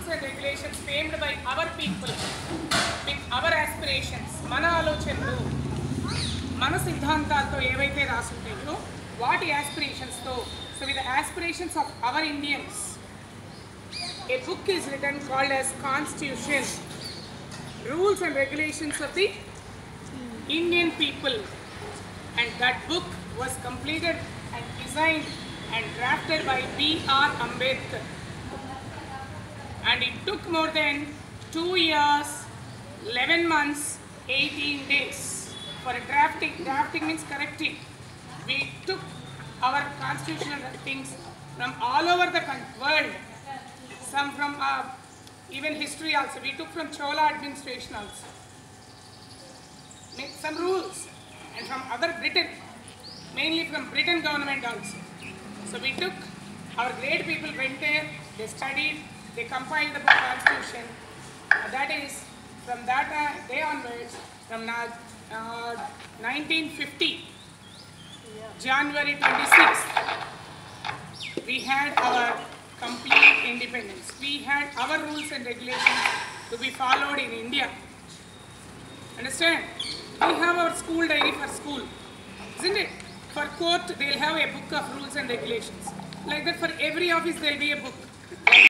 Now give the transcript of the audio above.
rules and regulations framed by our people with our aspirations మన ఆలోచనలు మన సిద్ధాంతాలతో ఏవైతే రాసుంటాయో వాటి యాస్పిరేషన్స్తో so with aspirations of our Indians a book is written called as Constitution, Rules and Regulations of the Indian People. And that book was completed and designed and drafted by B.R. Ambedkar. And it took more than two years, 11 months, 18 days for a drafting. Drafting means correcting. We took our constitutional things from all over the world some from uh, even history also. We took from Chola administration also. Some rules and from other Britain, mainly from Britain government also. So we took, our great people went there, they studied, they compiled the constitution. Uh, that is, from that uh, day onwards, from now, uh, 1950, January 26th, we had our complete independence. We had our rules and regulations to be followed in India. Understand? We have our school diary for school, isn't it? For court, they'll have a book of rules and regulations. Like that, for every office, there'll be a book.